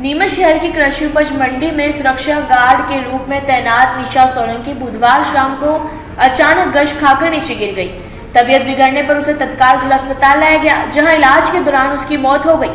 नीमच शहर की कृषि उपज मंडी में सुरक्षा गार्ड के रूप में तैनात निशा सोलंकी बुधवार शाम को अचानक गश खाकर नीचे गिर गई। तबियत बिगड़ने पर उसे तत्काल जिला अस्पताल लाया गया, जहाँ इलाज के दौरान उसकी मौत हो गई।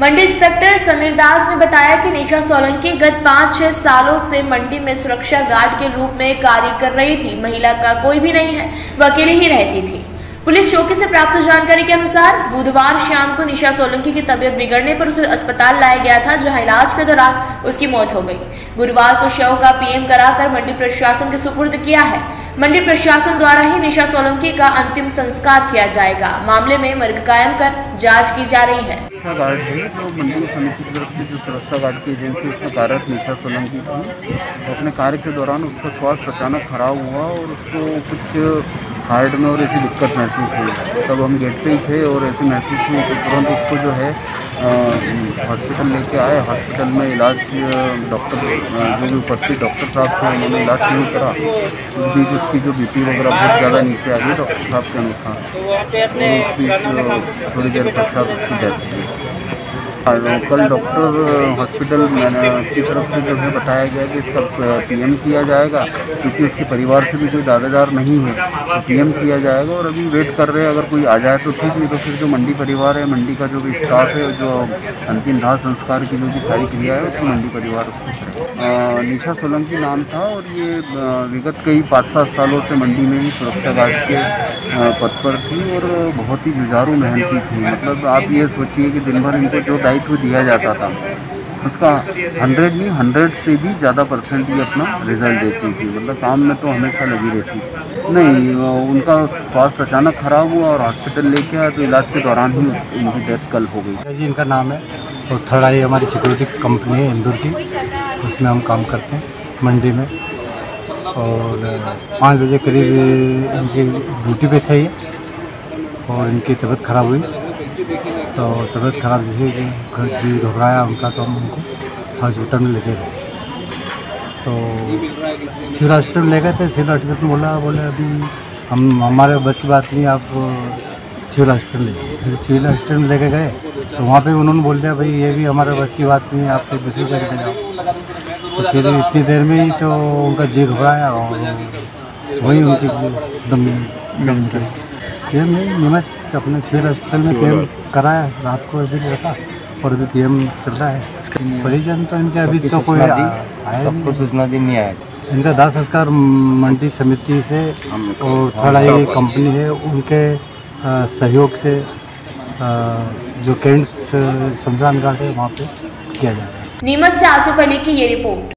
मंडी इंस्पेक्टर समीर दास ने बताया कि निशा सोलंकी गत पाँच छह सालों से मंडी में सुरक्षा गार्ड के रूप में कार्य कर रही थी। महिला का कोई भी नहीं है, वह अकेली ही रहती थी। पुलिस चौकी से प्राप्त जानकारी के अनुसार बुधवार शाम को निशा सोलंकी की तबियत बिगड़ने पर उसे अस्पताल लाया गया था, जहाँ इलाज के दौरान उसकी मौत हो गई। गुरुवार को शव का पीएम कराकर मंडी प्रशासन के सुपुर्द किया है। मंडी प्रशासन द्वारा ही निशा सोलंकी का अंतिम संस्कार किया जाएगा। मामले में मर्ग कायम कर जाँच की जा रही है। थी। अपने कार्य के दौरान उसका स्वास्थ्य अचानक खराब हुआ और उसको कुछ हार्ट में और ऐसी दिक्कत महसूस हुई तब हम गेट पे ही थे और ऐसी महसूस हुई तो तुरंत उसको जो है हॉस्पिटल लेके आए। हॉस्पिटल में इलाज डॉक्टर जो भी उपस्थित डॉक्टर साहब थे, उन्होंने इलाज शुरू करा। उस बीच उसकी जो बीपी वगैरह बहुत ज़्यादा नीचे आ गई, डॉक्टर साहब के अनुसार। और उसकी थोड़ी देर पश्चात उसकी डेथ हुई। कल डॉक्टर हॉस्पिटल की तरफ़ से जो है बताया गया कि इसका पीएम किया जाएगा, क्योंकि उसके परिवार से भी कोई दावेदार नहीं है तो पीएम किया जाएगा और अभी वेट कर रहे हैं, अगर कोई आ जाए तो ठीक, नहीं तो फिर जो मंडी परिवार है, मंडी का जो भी स्टाफ है, जो अंतिम दाह संस्कार की जो भी सारी क्रिया है उसको मंडी परिवार निशा सोलंकी नाम था और ये विगत कई पाँच सात सालों से मंडी में ही सुरक्षा गार्ड के पद पर थी और बहुत ही जुझारू मेहनती थी। मतलब आप ये सोचिए कि दिन भर इनको जो दायित्व दिया जाता था। उसका हंड्रेड नहीं हंड्रेड से भी ज़्यादा परसेंट ही अपना रिज़ल्ट देती थी। मतलब काम में तो हमेशा लगी रहती नहीं उनका स्वास्थ्य अचानक ख़राब हुआ और हॉस्पिटल लेके आया तो इलाज के दौरान ही इनकी डेथ कल हो गई। जी, इनका नाम है और थर्ड आई हमारी सिक्योरिटी कंपनी है इंदौर की। उसमें हम काम करते हैं मंडी में। और पाँच बजे करीब इनकी ड्यूटी पे थे ये। और इनकी तबीयत ख़राब हुई। तो तबीयत ख़राब जैसे जी घबराया, उनका तो हम उनको हॉस्पिटल में लेके गए। तो सिविल हॉस्पिटल में ले गए थे, सिविल हॉस्पिटल में बोला, बोले, अभी हम, हमारे बस की बात नहीं, आप, सिविल हॉस्पिटल ले फिर सिविल हॉस्पिटल में लेके गए तो वहाँ पे उन्होंने बोल दिया, भाई, ये भी हमारे बस की बात नहीं, आप दूसरी जगह जाओ। तो फिर इतनी देर में ही तो उनका जी घबराया और वही उनकी दम दम निकल फिर मैं निमच अपने सिविल हॉस्पिटल में पीएम कराया रात को अभी रखा और अभी पीएम चल रहा है। परिजन तो इनके अभी तो कोई सबको सूचना दी? नहीं आया। इनका दाह संस्कार मंडी समिति से और थोड़ा ये कंपनी है उनके सहयोग से जो कैंट शमशान घाट है वहाँ पे किया जा रहा है। नीमच से आसिफ अली की ये रिपोर्ट